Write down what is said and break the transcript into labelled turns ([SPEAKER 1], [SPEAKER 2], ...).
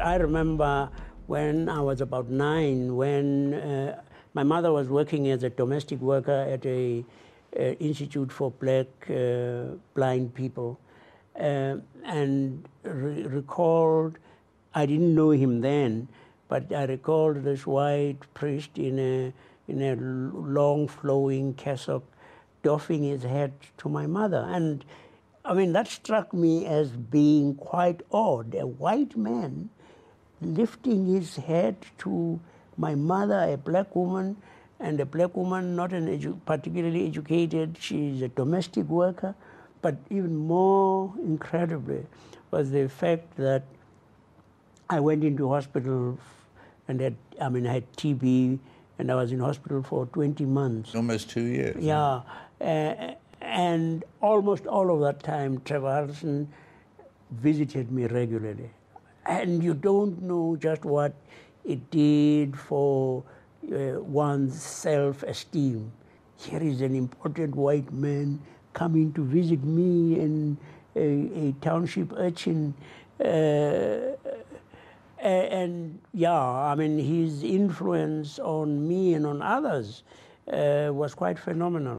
[SPEAKER 1] I remember when I was about nine, when uh, my mother was working as a domestic worker at a uh, institute for black uh, blind people, uh, and re- recalled. I didn't know him then, but I recalled this white priest in a in a long flowing cassock, doffing his hat to my mother, and I mean that struck me as being quite odd. A white man lifting his head to my mother, a black woman, and a black woman, not an edu- particularly educated, she is a domestic worker. But even more incredibly was the fact that I went into hospital and had, I mean, I had TB and I was in hospital for 20 months.
[SPEAKER 2] Almost two years.
[SPEAKER 1] Yeah. Uh, and almost all of that time, Trevor Huddleston visited me regularly. And you don't know just what it did for uh, one's self esteem. Here is an important white man coming to visit me and a, a township urchin. Uh, and yeah, I mean, his influence on me and on others uh, was quite phenomenal.